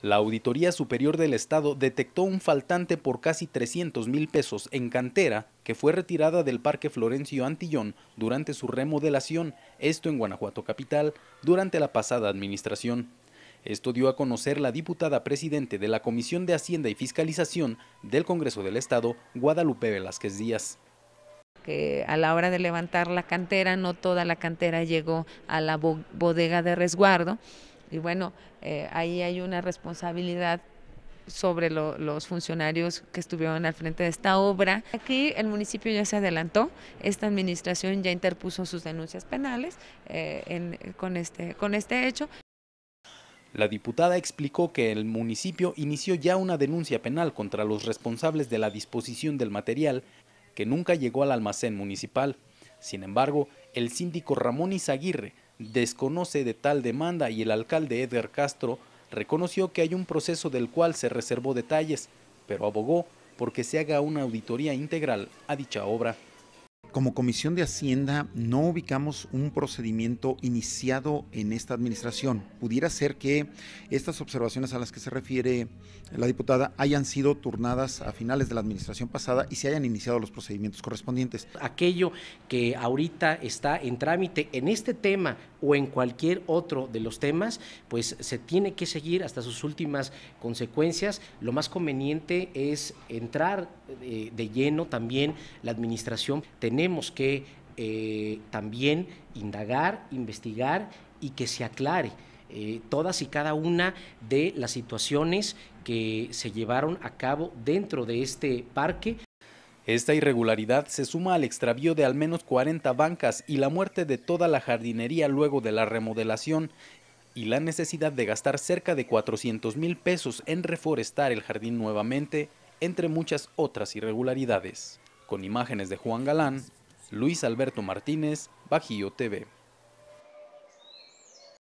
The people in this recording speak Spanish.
La Auditoría Superior del Estado detectó un faltante por casi 300 mil pesos en cantera que fue retirada del Parque Florencio Antillón durante su remodelación, esto en Guanajuato Capital, durante la pasada administración. Esto dio a conocer la diputada presidente de la Comisión de Hacienda y Fiscalización del Congreso del Estado, Guadalupe Velázquez Díaz que a la hora de levantar la cantera, no toda la cantera llegó a la bodega de resguardo y bueno, eh, ahí hay una responsabilidad sobre los funcionarios que estuvieron al frente de esta obra. Aquí el municipio ya se adelantó, esta administración ya interpuso sus denuncias penales eh, con, este, con este hecho. La diputada explicó que el municipio inició ya una denuncia penal contra los responsables de la disposición del material que nunca llegó al almacén municipal. Sin embargo, el síndico Ramón Izaguirre desconoce de tal demanda y el alcalde Eder Castro reconoció que hay un proceso del cual se reservó detalles, pero abogó porque se haga una auditoría integral a dicha obra. Como Comisión de Hacienda no ubicamos un procedimiento iniciado en esta administración. Pudiera ser que estas observaciones a las que se refiere la diputada hayan sido turnadas a finales de la administración pasada y se hayan iniciado los procedimientos correspondientes. Aquello que ahorita está en trámite en este tema o en cualquier otro de los temas, pues se tiene que seguir hasta sus últimas consecuencias. Lo más conveniente es entrar de, de lleno también la administración tenemos que eh, también indagar, investigar y que se aclare. Eh, todas y cada una de las situaciones que se llevaron a cabo dentro de este parque. Esta irregularidad se suma al extravío de al menos 40 bancas y la muerte de toda la jardinería luego de la remodelación y la necesidad de gastar cerca de 400 mil pesos en reforestar el jardín nuevamente, entre muchas otras irregularidades con imágenes de Juan Galán, Luis Alberto Martínez, Bajío TV.